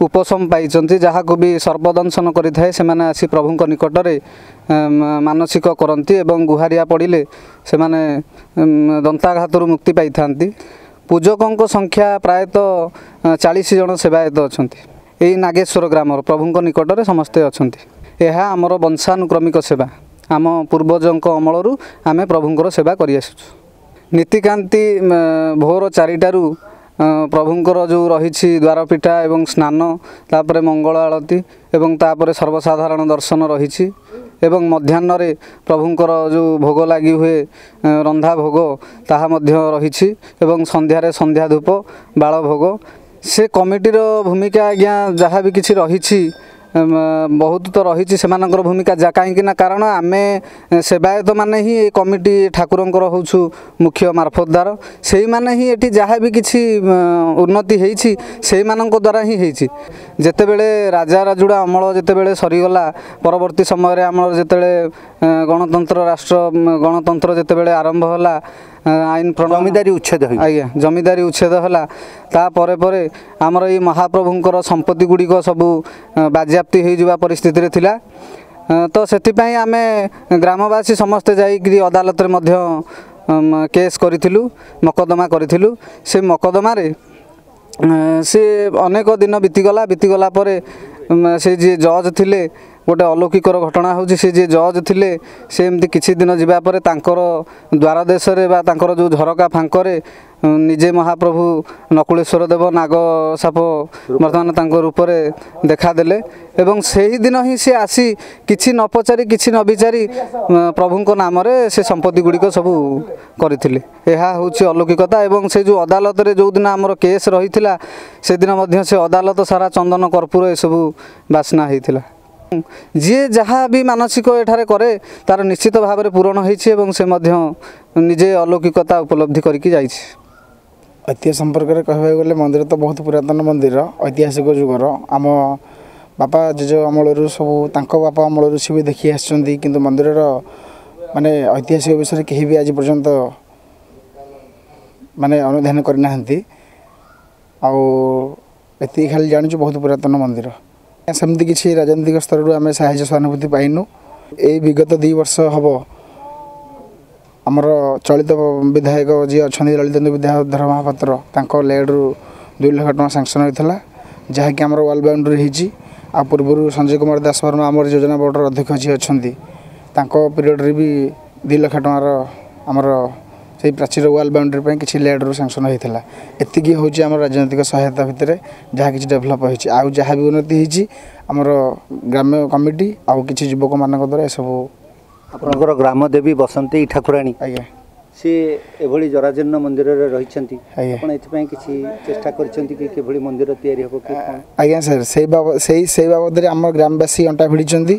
ଉପଶମ ପାଇଛନ୍ତି। ଯାହାକୁ ବି ସର୍ବଦଂଶନ କରିଥାଏ ସେମାନେ ଆସି ପ୍ରଭୁଙ୍କ ନିକଟରେ ମାନସିକ କରନ୍ତି ଏବଂ ଗୁହାରିଆ ପଡ଼ିଲେ ସେମାନେ ଦନ୍ତାଘାତରୁ ମୁକ୍ତି ପାଇଥାନ୍ତି। ପୂଜକଙ୍କ ସଂଖ୍ୟା ପ୍ରାୟତଃ ଚାଳିଶ ଜଣ ସେବାୟତ ଅଛନ୍ତି। ଏହି ନାଗେଶ୍ୱର ଗ୍ରାମର ପ୍ରଭୁଙ୍କ ନିକଟରେ ସମସ୍ତେ ଅଛନ୍ତି। ଏହା ଆମର ବଂଶାନୁକ୍ରମିକ ସେବା। ଆମ ପୂର୍ବଜଙ୍କ ଅମଳରୁ ଆମେ ପ୍ରଭୁଙ୍କର ସେବା କରିଆସୁଛୁ। ନୀତିକାନ୍ତି ଭୋର ଚାରିଟାରୁ ପ୍ରଭୁଙ୍କର ଯେଉଁ ରହିଛି ଦ୍ୱାରପିଠା ଏବଂ ସ୍ନାନ ତାପରେ ମଙ୍ଗଳ ଆଳତି ଏବଂ ତାପରେ ସର୍ବସାଧାରଣ ଦର୍ଶନ ରହିଛି। ଏବଂ ମଧ୍ୟାହ୍ନରେ ପ୍ରଭୁଙ୍କର ଯେଉଁ ଭୋଗ ଲାଗି ହୁଏ ରନ୍ଧା ଭୋଗ ତାହା ମଧ୍ୟ ରହିଛି ଏବଂ ସନ୍ଧ୍ୟାରେ ସନ୍ଧ୍ୟା ଧୂପ ବାଳ ଭୋଗ। ସେ କମିଟିର ଭୂମିକା ଆଜ୍ଞା ଯାହା ବି କିଛି ରହିଛି ବହୁତ ତ ରହିଛି ସେମାନଙ୍କର ଭୂମିକା। ଯା କାହିଁକି ନା କାରଣ ଆମେ ଏ, ସେବାୟତମାନେ ହିଁ ଏ କମିଟି ଠାକୁରଙ୍କର ହେଉଛୁ ମୁଖ୍ୟ ମାର୍ଫତଦାର। ସେଇମାନେ ହିଁ ଏଠି ଯାହା ବି କିଛି ଉମ, ଉନ୍ନତି ହେଇଛି ସେଇମାନଙ୍କ ଦ୍ୱାରା ହିଁ ହେଇଛି। ଯେତେବେଳେ ରାଜା ରାଜୁଡ଼ା ଅମଳ ଯେତେବେଳେ ସରିଗଲା ପରବର୍ତ୍ତୀ ସମୟରେ ଆମର ଯେତେବେଳେ ଏ, ଗଣତନ୍ତ୍ର ରାଷ୍ଟ୍ର ଉମ, ଗଣତନ୍ତ୍ର ଯେତେବେଳେ ଆରମ୍ଭ ହେଲା আইন জমিদারি উচ্ছেদ আজ্ঞা জমিদারি উচ্ছেদ হল। তাপরে পরে আমার এই মহাপ্রভুঙ্কর সম্পত্তি গুড়ি সবু বাজ্যাপ্তি হয়ে যাওয়া পরিস্থিতি লা তো সেপাই আমি গ্রামবাসী সমস্ত যাই আদালতের মধ্যে কেস করেছিল মকদ্দমা করেছিল সে মকদ্দমারে সে অনেক দিন বিতিগলা বিতিগলা পরে সে যে জজ থিলে ଗୋଟେ ଅଲୌକିକର ଘଟଣା ହେଉଛି ସେ ଯିଏ ଜଜ୍ ଥିଲେ ସେ ଏମିତି କିଛି ଦିନ ଯିବା ପରେ ତାଙ୍କର ଦ୍ୱାର ଦେଶରେ ବା ତାଙ୍କର ଯେଉଁ ଝରକା ଫାଙ୍କରେ ନିଜେ ମହାପ୍ରଭୁ ନକୁଳେଶ୍ୱର ଦେବ ନାଗ ସାପ ବର୍ତ୍ତମାନ ତାଙ୍କ ରୂପରେ ଦେଖାଦେଲେ। ଏବଂ ସେହିଦିନ ହିଁ ସେ ଆସି କିଛି ନ ପଚାରି କିଛି ନ ବିଚାରି ପ୍ରଭୁଙ୍କ ନାମରେ ସେ ସମ୍ପତ୍ତି ଗୁଡ଼ିକ ସବୁ କରିଥିଲେ। ଏହା ହେଉଛି ଅଲୌକିକତା ଏବଂ ସେ ଯେଉଁ ଅଦାଲତରେ ଯେଉଁଦିନ ଆମର କେସ୍ ରହିଥିଲା ସେଦିନ ମଧ୍ୟ ସେ ଅଦାଲତ ସାରା ଚନ୍ଦନ କର୍ପୂର ଏସବୁ ବାସ୍ନା ହେଇଥିଲା। ଯିଏ ଯାହା ବି ମାନସିକ ଏଠାରେ କରେ ତାର ନିଶ୍ଚିତ ଭାବରେ ପୂରଣ ହେଇଛି ଏବଂ ସେ ମଧ୍ୟ ନିଜେ ଅଲୌକିକତା ଉପଲବ୍ଧି କରିକି ଯାଇଛି ଐତିହ୍ୟ ସମ୍ପର୍କରେ କହିବାକୁ ଗଲେ ମନ୍ଦିର ତ ବହୁତ ପୁରାତନ ମନ୍ଦିର ଐତିହାସିକ ଯୁଗର ଆମ ବାପା ଜେଜ ଅମଳରୁ ସବୁ ତାଙ୍କ ବାପା ଅମଳରୁ ସେ ବି ଦେଖି ଆସିଛନ୍ତି କିନ୍ତୁ ମନ୍ଦିରର ମାନେ ଐତିହାସିକ ବିଷୟରେ କେହି ବି ଆଜି ପର୍ଯ୍ୟନ୍ତ ମାନେ ଅନୁଧ୍ୟାନ କରିନାହାନ୍ତି। ଆଉ ଏତିକି ଖାଲି ଜାଣିଛୁ ବହୁତ ପୁରାତନ ମନ୍ଦିର। ସେମିତି କିଛି ରାଜନୈତିକ ସ୍ତରରୁ ଆମେ ସାହାଯ୍ୟ ସହାନୁଭୂତି ପାଇନୁ। ଏଇ ବିଗତ ଦୁଇ ବର୍ଷ ହେବ ଆମର ଚଳିତ ବିଧାୟକ ଯିଏ ଅଛନ୍ତି ଲଳିତେନ୍ଦୁ ବିଦ୍ୟାଧର ମହାପାତ୍ର ତାଙ୍କ ଲେଡ୍ରୁ ଦୁଇ ଲକ୍ଷ ଟଙ୍କା ସାଙ୍କସନ୍ ହୋଇଥିଲା ଯାହାକି ଆମର ୱାଲ୍ ବାଉଣ୍ଡରୀ ହେଇଛି। ଆଉ ପୂର୍ବରୁ ସଞ୍ଜୟ କୁମାର ଦାସ ବର୍ମା ଆମର ଯୋଜନା ବୋର୍ଡ଼ର ଅଧ୍ୟକ୍ଷ ଯିଏ ଅଛନ୍ତି ତାଙ୍କ ପିରିୟଡ଼ରେ ବି ଦୁଇ ଲକ୍ଷ ଟଙ୍କାର ଆମର ସେଇ ପ୍ରାଚୀର ୱାଲ୍ ବାଉଣ୍ଡରୀ ପାଇଁ କିଛି ଲେଡ୍ରୁ ସାଙ୍କସନ୍ ହୋଇଥିଲା। ଏତିକି ହେଉଛି ଆମର ରାଜନୈତିକ ସହାୟତା ଭିତରେ ଯାହା କିଛି ଡେଭଲପ୍ ହୋଇଛି। ଆଉ ଯାହା ବି ଉନ୍ନତି ହେଇଛି ଆମର ଗ୍ରାମ୍ୟ କମିଟି ଆଉ କିଛି ଯୁବକମାନଙ୍କ ଦ୍ୱାରା ଏସବୁ ଆପଣଙ୍କର ଗ୍ରାମ ଦେବୀ ବସନ୍ତି ଠାକୁରାଣୀ। ଆଜ୍ଞା। ସିଏ ଏଭଳି ଜରାଜୀର୍ଣ୍ଣ ମନ୍ଦିରରେ ରହିଛନ୍ତି। ଆଜ୍ଞା। ଆପଣ ଏଥିପାଇଁ କିଛି ଚେଷ୍ଟା କରିଛନ୍ତି କି କିଭଳି ମନ୍ଦିର ତିଆରି ହେବ କି କ'ଣ? ଆଜ୍ଞା ସାର୍ ସେଇ ବାବଦ ସେଇ ସେଇ ବାବଦରେ ଆମ ଗ୍ରାମବାସୀ ଅଣ୍ଟା ଭିଡ଼ିଛନ୍ତି।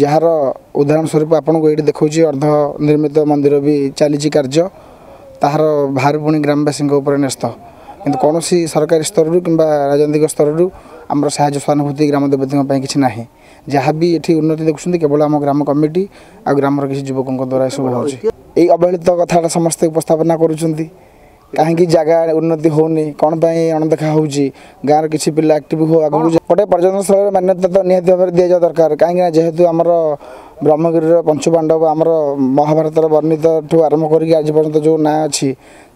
ଯାହାର ଉଦାହରଣ ସ୍ୱରୂପ ଆପଣଙ୍କୁ ଏଇଠି ଦେଖାଉଛି ଅର୍ଦ୍ଧ ନିର୍ମିତ ମନ୍ଦିର ବି ଚାଲିଛି କାର୍ଯ୍ୟ। ତାହାର ଭାର ପୁଣି ଗ୍ରାମବାସୀଙ୍କ ଉପରେ ନ୍ୟସ୍ତ। କିନ୍ତୁ କୌଣସି ସରକାରୀ ସ୍ତରରୁ କିମ୍ବା ରାଜନୈତିକ ସ୍ତରରୁ ଆମର ସାହାଯ୍ୟ ସହାନୁଭୂତି ଗ୍ରାମ ଦେବତୀଙ୍କ ପାଇଁ କିଛି ନାହିଁ। ଯାହା ବି ଏଠି ଉନ୍ନତି ଦେଖୁଛନ୍ତି କେବଳ ଆମ ଗ୍ରାମ କମିଟି ଆଉ ଗ୍ରାମର କିଛି ଯୁବକଙ୍କ ଦ୍ୱାରା ଏସବୁ ହେଉଛି। ଏଇ ଅବହେଳିତ କଥାଟା ସମସ୍ତେ ଉପସ୍ଥାପନା କରୁଛନ୍ତି। କାହିଁକି ଜାଗା ଉନ୍ନତି ହେଉନି? କ'ଣ ପାଇଁ ଅଣଦେଖା ହେଉଛି? ଗାଁର କିଛି ପିଲା ଆକ୍ଟିଭ୍ ହଉ ଆଗକୁ ଯା- ଗୋଟେ ପର୍ଯ୍ୟଟନ ସ୍ଥଳର ମାନ୍ୟତା ତ ନିହାତି ଭାବରେ ଦିଆଯିବା ଦରକାର। କାହିଁକିନା ଯେହେତୁ ଆମର ବ୍ରହ୍ମଗିରିର ପଞ୍ଚୁପାଣ୍ଡବ ଆମର ମହାଭାରତର ବର୍ଣ୍ଣିତଠୁ ଆରମ୍ଭ କରିକି ଆଜି ପର୍ଯ୍ୟନ୍ତ ଯେଉଁ ନାଁ ଅଛି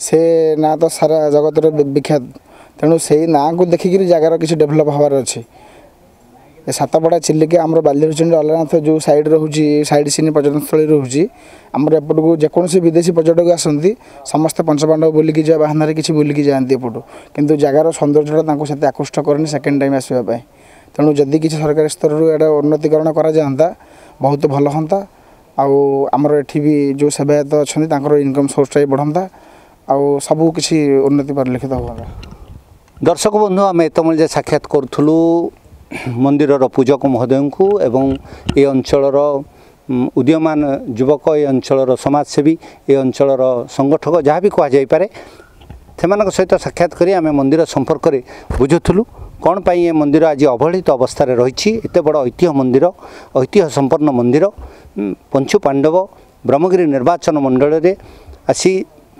ସେ ନାଁ ତ ସାରା ଜଗତରେ ବି- ବିଖ୍ୟାତ ତେଣୁ ସେଇ ନାଁକୁ ଦେଖିକିରି ଜାଗାର କିଛି ଡେଭଲପ୍ ହେବାର ଅଛି। ଏ ସାତପଡ଼ା ଚିଲିକା ଆମର ବାଲିହରିଚଣ୍ଡୀ ଅଲାରନାଥ ଯେଉଁ ସାଇଡ଼୍ ରହୁଛି ସାଇଡ଼୍ ସିନି ପର୍ଯ୍ୟଟନସ୍ଥଳୀ ରହୁଛି ଆମର ଏପଟକୁ ଯେକୌଣସି ବିଦେଶୀ ପର୍ଯ୍ୟଟକ ଆସନ୍ତି ସମସ୍ତେ ପଞ୍ଚପାଣ୍ଡବ ବୁଲିକି ଯିବା ବାହାନାରେ କିଛି ବୁଲିକି ଯାଆନ୍ତି ଏପଟୁ। କିନ୍ତୁ ଜାଗାର ସୌନ୍ଦର୍ଯ୍ୟଟା ତାଙ୍କୁ ସେତେ ଆକୃଷ୍ଟ କରେନି ସେକେଣ୍ଡ ଟାଇମ୍ ଆସିବା ପାଇଁ। ତେଣୁ ଯଦି କିଛି ସରକାରୀ ସ୍ତରରୁ ଏଇଟା ଉନ୍ନତିକରଣ କରାଯାଆନ୍ତା ବହୁତ ଭଲ ହୁଅନ୍ତା। ଆଉ ଆମର ଏଠି ବି ଯେଉଁ ସେବାୟତ ଅଛନ୍ତି ତାଙ୍କର ଇନକମ୍ ସୋର୍ସଟା ବି ବଢ଼ନ୍ତା। ଆଉ ସବୁ କିଛି ଉନ୍ନତି ପରିଲକ୍ଷିତ ହୁଅନ୍ତା। ଦର୍ଶକ ବନ୍ଧୁ ଆମେ ଏତେବେଳେ ଯେ ସାକ୍ଷାତ କରୁଥିଲୁ ମନ୍ଦିରର ପୂଜକ ମହୋଦୟଙ୍କୁ ଏବଂ ଏ ଅଞ୍ଚଳର ଉଦୀୟମାନ ଯୁବକ ଏ ଅଞ୍ଚଳର ସମାଜସେବୀ ଏ ଅଞ୍ଚଳର ସଂଗଠକ ଯାହା ବି କୁହାଯାଇପାରେ ସେମାନଙ୍କ ସହିତ ସାକ୍ଷାତ କରି ଆମେ ମନ୍ଦିର ସମ୍ପର୍କରେ ବୁଝୁଥିଲୁ। କ'ଣ ପାଇଁ ଏ ମନ୍ଦିର ଆଜି ଅବହେଳିତ ଅବସ୍ଥାରେ ରହିଛି? ଏତେ ବଡ଼ ଐତିହ୍ୟ ମନ୍ଦିର ଐତିହ୍ୟ ସମ୍ପନ୍ନ ମନ୍ଦିର ପଞ୍ଚୁ ପାଣ୍ଡବ ବ୍ରହ୍ମଗିରି ନିର୍ବାଚନ ମଣ୍ଡଳରେ ଆସି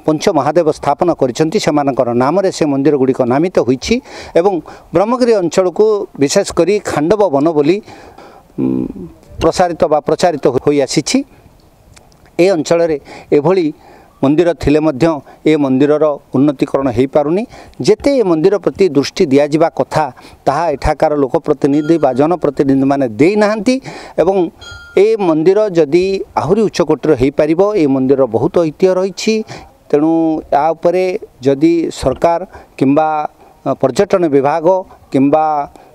ପଞ୍ଚ ମହାଦେବ ସ୍ଥାପନ କରିଛନ୍ତି ସେମାନଙ୍କର ନାମରେ ସେ ମନ୍ଦିର ଗୁଡ଼ିକ ନାମିତ ହୋଇଛି ଏବଂ ବ୍ରହ୍ମଗିରି ଅଞ୍ଚଳକୁ ବିଶେଷ କରି ଖାଣ୍ଡବ ବନ ବୋଲି ପ୍ରସାରିତ ବା ପ୍ରଚାରିତ ହୋଇ ଆସିଛି। ଏ ଅଞ୍ଚଳରେ ଏଭଳି ମନ୍ଦିର ଥିଲେ ମଧ୍ୟ ଏ ମନ୍ଦିରର ଉନ୍ନତିକରଣ ହୋଇପାରୁନି। ଯେତେ ଏ ମନ୍ଦିର ପ୍ରତି ଦୃଷ୍ଟି ଦିଆଯିବା କଥା ତାହା ଏଠାକାର ଲୋକପ୍ରତିନିଧି ବା ଜନପ୍ରତିନିଧିମାନେ ଦେଇନାହାନ୍ତି ଏବଂ ଏ ମନ୍ଦିର ଯଦି ଆହୁରି ଉଚ୍ଚକୋଟୀର ହୋଇପାରିବ ଏ ମନ୍ଦିର ବହୁତ ଐତିହ୍ୟ ରହିଛି। ତେଣୁ ୟା ଉପରେ ଯଦି ସରକାର କିମ୍ବା ଅ, ପର୍ଯ୍ୟଟନ ବିଭାଗ କିମ୍ବା ଉମ୍,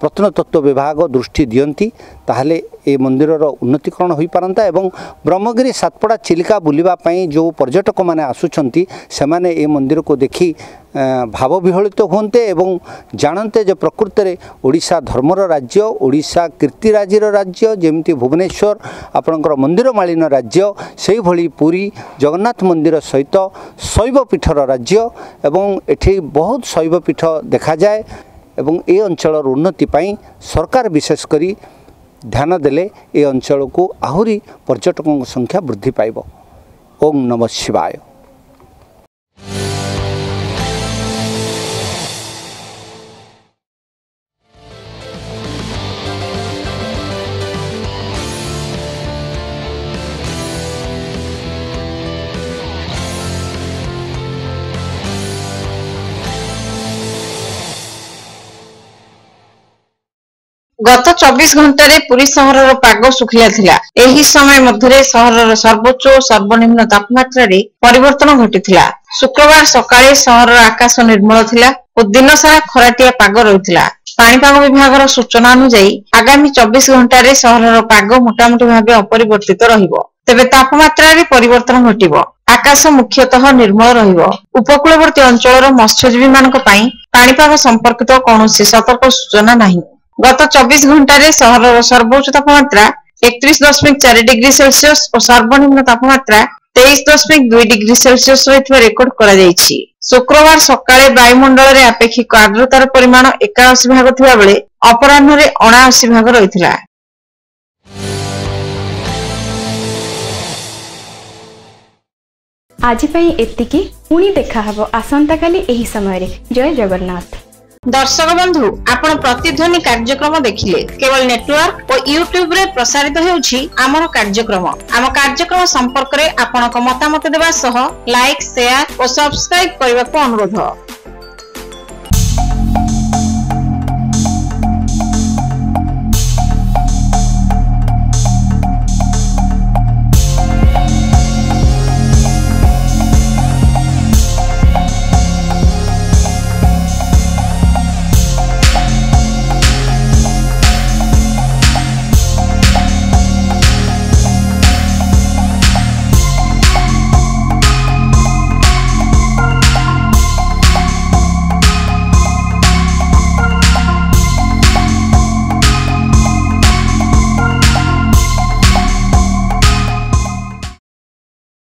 ପ୍ରତ୍ନତତ୍ତ୍ୱ ବିଭାଗ ଦୃଷ୍ଟି ଦିଅନ୍ତି ତାହେଲେ ଏ ମନ୍ଦିରର ଉନ୍ନତିକରଣ ହୋଇପାରନ୍ତା ଏବଂ ବ୍ରହ୍ମଗିରି ସାତପଡ଼ା ଚିଲିକା ବୁଲିବା ପାଇଁ ଯେଉଁ ପର୍ଯ୍ୟଟକମାନେ ଆସୁଛନ୍ତି ସେମାନେ ଏ ମନ୍ଦିରକୁ ଦେଖି ଆ, ଭାବବିହଳିତ ହୁଅନ୍ତେ ଏବଂ ଜାଣନ୍ତେ ଯେ ପ୍ରକୃତରେ ଓଡ଼ିଶା ଧର୍ମର ରାଜ୍ୟ ଓଡ଼ିଶା କୀର୍ତ୍ତିରାଜିର ରାଜ୍ୟ ଯେମିତି ଭୁବନେଶ୍ୱର ଆପଣଙ୍କର ମନ୍ଦିରମାଳିନ ରାଜ୍ୟ ସେହିଭଳି ପୁରୀ ଜଗନ୍ନାଥ ମନ୍ଦିର ସହିତ ଶୈବପୀଠର ରାଜ୍ୟ ଏବଂ ଏଠି ବହୁତ ଶୈବପୀଠ ଦେଖାଯାଏ। ଏବଂ ଏ ଅଞ୍ଚଳର ଉନ୍ନତି ପାଇଁ ସରକାର ବିଶେଷ କରି ଧ୍ୟାନ ଦେଲେ ଏ ଅଞ୍ଚଳକୁ ଆହୁରି ପର୍ଯ୍ୟଟକଙ୍କ ସଂଖ୍ୟା ବୃଦ୍ଧି ପାଇବ। ଓಂ ନମ ଶିବାୟ। ଗତ ଚବିଶ ଘଣ୍ଟାରେ ପୁରୀ ସହରର ପାଗ ଶୁଖିଲା ଥିଲା। ଏହି ସମୟ ମଧ୍ୟରେ ସହରର ସର୍ବୋଚ୍ଚ ଓ ସର୍ବନିମ୍ନ ତାପମାତ୍ରାରେ ପରିବର୍ତ୍ତନ ଘଟିଥିଲା। ଶୁକ୍ରବାର ସକାଳେ ସହରର ଆକାଶ ନିର୍ମଳ ଥିଲା ଓ ଦିନସାରା ଖରାଟିଆ ପାଗ ରହିଥିଲା। ପାଣିପାଗ ବିଭାଗର ସୂଚନା ଅନୁଯାୟୀ ଆଗାମୀ ଚବିଶ ଘଣ୍ଟାରେ ସହରର ପାଗ ମୋଟାମୋଟି ଭାବେ ଅପରିବର୍ତ୍ତିତ ରହିବ। ତେବେ ତାପମାତ୍ରାରେ ପରିବର୍ତ୍ତନ ଘଟିବ। ଆକାଶ ମୁଖ୍ୟତଃ ନିର୍ମଳ ରହିବ। ଉପକୂଳବର୍ତ୍ତୀ ଅଞ୍ଚଳର ମତ୍ସ୍ୟଜୀବୀମାନଙ୍କ ପାଇଁ ପାଣିପାଗ ସମ୍ପର୍କିତ କୌଣସି ସତର୍କ ସୂଚନା ନାହିଁ। ଗତ ଚବିଶ ଘଣ୍ଟାରେ ସହରର ସର୍ବୋଚ୍ଚ ତାପମାତ୍ରା ଏକତିରିଶ ଦଶମିକ ଚାରି ଡିଗ୍ରୀ ସେଲସିୟସ ଓ ସର୍ବନିମ୍ନ ତାପମାତ୍ରା ତେଇଶ ଦଶମିକ ଦୁଇ ଡିଗ୍ରୀ ସେଲସିୟସ ରହିଥିବା ରେକର୍ଡ କରାଯାଇଛି। ଶୁକ୍ରବାର ସକାଳେ ବାୟୁମଣ୍ଡଳରେ ଆପେକ୍ଷିକ ଆର୍ଦ୍ରତାର ପରିମାଣ ଏକାଅଶୀ ଭାଗ ଥିବାବେଳେ ଅପରାହ୍ନରେ ଅଣାଅଶୀ ଭାଗ ରହିଥିଲା। ଆଜି ପାଇଁ ଏତିକି। ପୁଣି ଦେଖାହବ ଆସନ୍ତାକାଲି ଏହି ସମୟରେ। ଜୟ ଜଗନ୍ନାଥ। দর্শক বন্ধু আপন প্রতিধ্বনি কার্যক্রম দেখিলে কেবল নেটওয়ার্ক ও ইউট্যুবরে প্রসারিত হেউছি আমার কার্যক্রম আম কার্যক্রম সম্পর্কে আপনার মতামত দেওয়া সহ লাইক সেয়ার ও সবসক্রাইব করা অনুরোধ